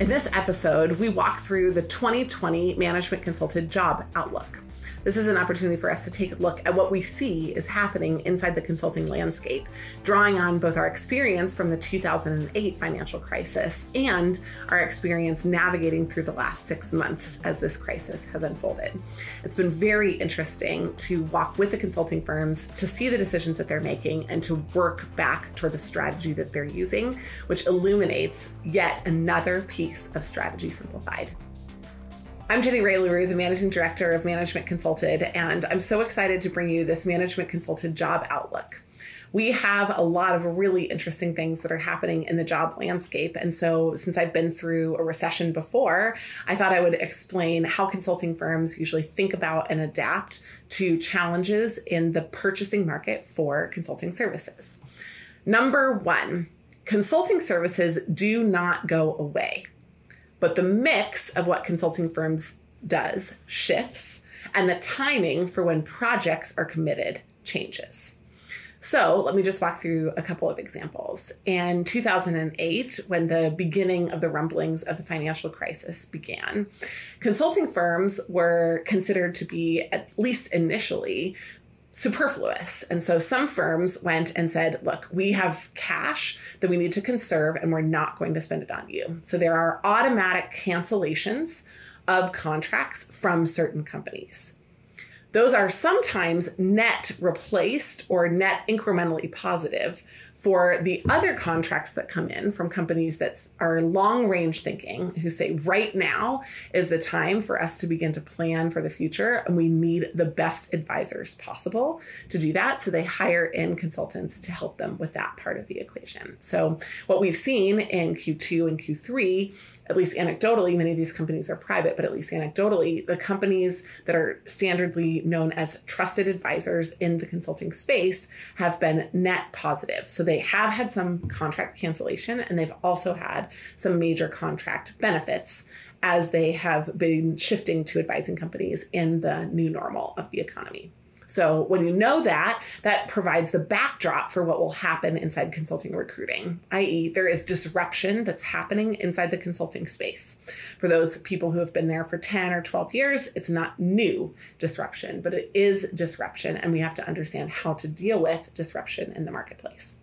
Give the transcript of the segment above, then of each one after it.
In this episode, we walk through the 2020 Management Consulted Job Outlook. This is an opportunity for us to take a look at what we see is happening inside the consulting landscape, drawing on both our experience from the 2008 financial crisis and our experience navigating through the last six months as this crisis has unfolded. It's been very interesting to walk with the consulting firms to see the decisions that they're making and to work back toward the strategy that they're using, which illuminates yet another piece of strategy simplified. I'm Jenny Rae Le Roux, the Managing Director of Management Consulted, and I'm so excited to bring you this Management Consulted Job Outlook. We have a lot of really interesting things that are happening in the job landscape. And so, since I've been through a recession before, I thought I would explain how consulting firms usually think about and adapt to challenges in the purchasing market for consulting services. Number one, consulting services do not go away but the mix of what consulting firms does shifts and the timing for when projects are committed changes. So let me just walk through a couple of examples. In 2008, when the beginning of the rumblings of the financial crisis began, consulting firms were considered to be, at least initially, superfluous. And so some firms went and said, look, we have cash that we need to conserve and we're not going to spend it on you. So there are automatic cancellations of contracts from certain companies those are sometimes net replaced or net incrementally positive for the other contracts that come in from companies that are long range thinking who say right now is the time for us to begin to plan for the future and we need the best advisors possible to do that so they hire in consultants to help them with that part of the equation so what we've seen in q2 and q3 at least anecdotally, many of these companies are private, but at least anecdotally, the companies that are standardly known as trusted advisors in the consulting space have been net positive. So they have had some contract cancellation and they've also had some major contract benefits as they have been shifting to advising companies in the new normal of the economy. So when you know that, that provides the backdrop for what will happen inside consulting recruiting, i.e., there is disruption that's happening inside the consulting space. For those people who have been there for 10 or 12 years, it's not new disruption, but it is disruption, and we have to understand how to deal with disruption in the marketplace.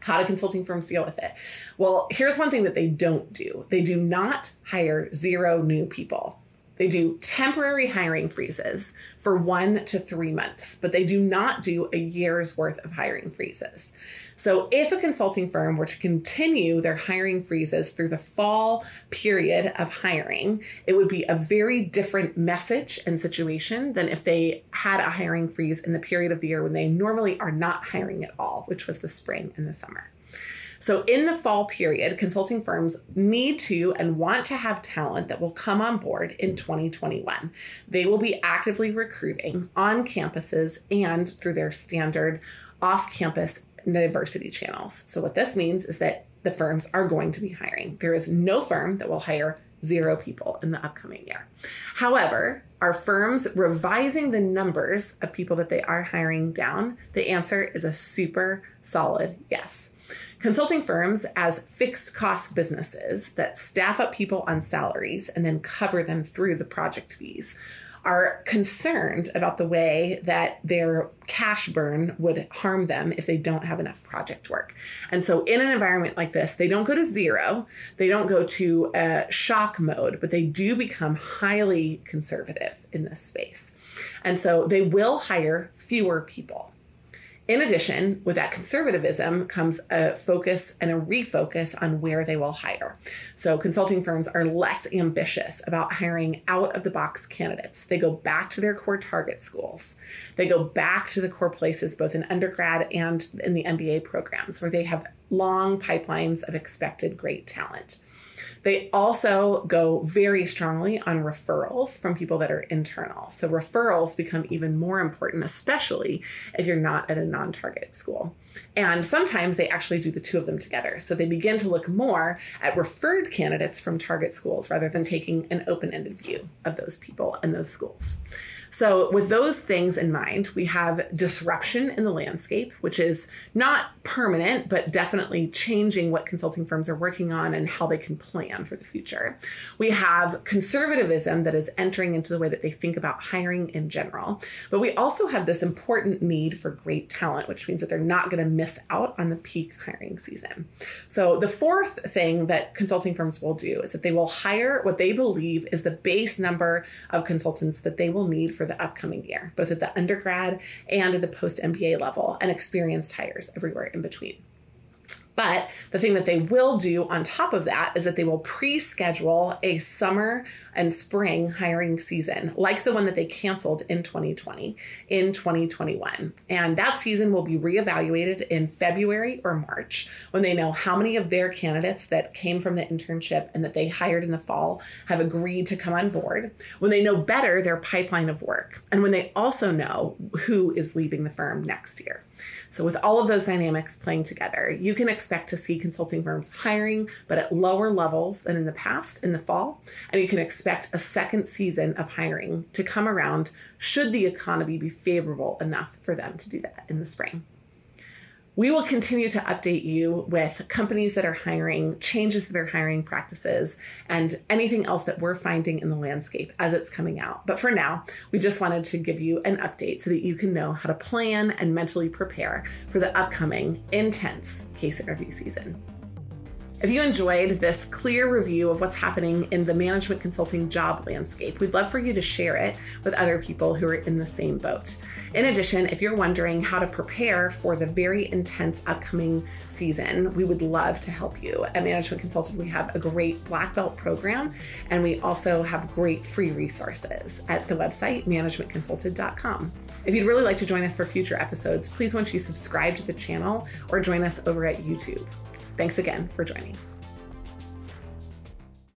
How do consulting firms deal with it? Well, here's one thing that they don't do they do not hire zero new people. They do temporary hiring freezes for one to three months, but they do not do a year's worth of hiring freezes. So, if a consulting firm were to continue their hiring freezes through the fall period of hiring, it would be a very different message and situation than if they had a hiring freeze in the period of the year when they normally are not hiring at all, which was the spring and the summer. So, in the fall period, consulting firms need to and want to have talent that will come on board in 2021. They will be actively recruiting on campuses and through their standard off campus diversity channels. So, what this means is that the firms are going to be hiring. There is no firm that will hire zero people in the upcoming year. However, are firms revising the numbers of people that they are hiring down? The answer is a super solid yes. Consulting firms, as fixed cost businesses that staff up people on salaries and then cover them through the project fees, are concerned about the way that their cash burn would harm them if they don't have enough project work. And so, in an environment like this, they don't go to zero, they don't go to a shock mode, but they do become highly conservative in this space. And so, they will hire fewer people. In addition, with that conservatism comes a focus and a refocus on where they will hire. So, consulting firms are less ambitious about hiring out of the box candidates. They go back to their core target schools. They go back to the core places, both in undergrad and in the MBA programs, where they have long pipelines of expected great talent. They also go very strongly on referrals from people that are internal. So referrals become even more important, especially if you're not at a non target school. And sometimes they actually do the two of them together. So they begin to look more at referred candidates from target schools rather than taking an open ended view of those people and those schools. So, with those things in mind, we have disruption in the landscape, which is not permanent, but definitely changing what consulting firms are working on and how they can plan for the future. We have conservatism that is entering into the way that they think about hiring in general. But we also have this important need for great talent, which means that they're not going to miss out on the peak hiring season. So, the fourth thing that consulting firms will do is that they will hire what they believe is the base number of consultants that they will need for the upcoming year, both at the undergrad and at the post MBA level, and experienced hires everywhere in between. But the thing that they will do on top of that is that they will pre schedule a summer and spring hiring season, like the one that they canceled in 2020, in 2021. And that season will be reevaluated in February or March when they know how many of their candidates that came from the internship and that they hired in the fall have agreed to come on board, when they know better their pipeline of work, and when they also know who is leaving the firm next year. So, with all of those dynamics playing together, you can expect to see consulting firms hiring, but at lower levels than in the past in the fall. And you can expect a second season of hiring to come around should the economy be favorable enough for them to do that in the spring. We will continue to update you with companies that are hiring, changes to their hiring practices, and anything else that we're finding in the landscape as it's coming out. But for now, we just wanted to give you an update so that you can know how to plan and mentally prepare for the upcoming intense case interview season. If you enjoyed this clear review of what's happening in the management consulting job landscape, we'd love for you to share it with other people who are in the same boat. In addition, if you're wondering how to prepare for the very intense upcoming season, we would love to help you. At Management Consulting, we have a great black belt program, and we also have great free resources at the website managementconsulted.com. If you'd really like to join us for future episodes, please once you subscribe to the channel or join us over at YouTube. Thanks again for joining.